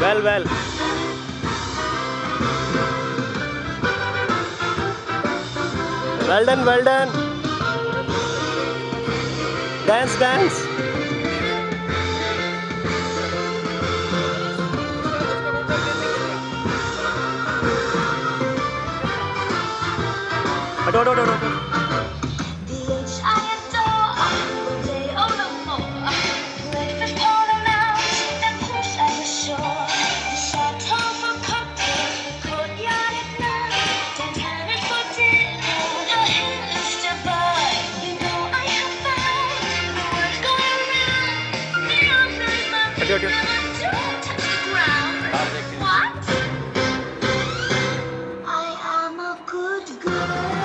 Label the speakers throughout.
Speaker 1: Well, well. Well done, well done. Dance, dance. Aduh,
Speaker 2: aduh, aduh. അടി അടി What? I am a good girl.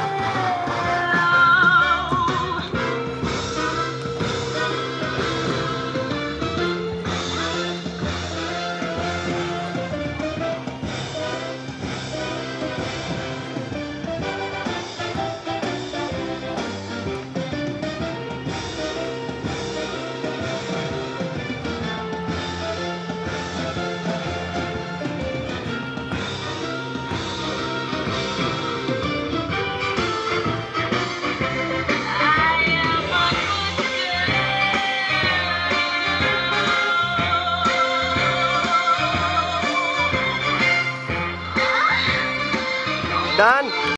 Speaker 1: Dan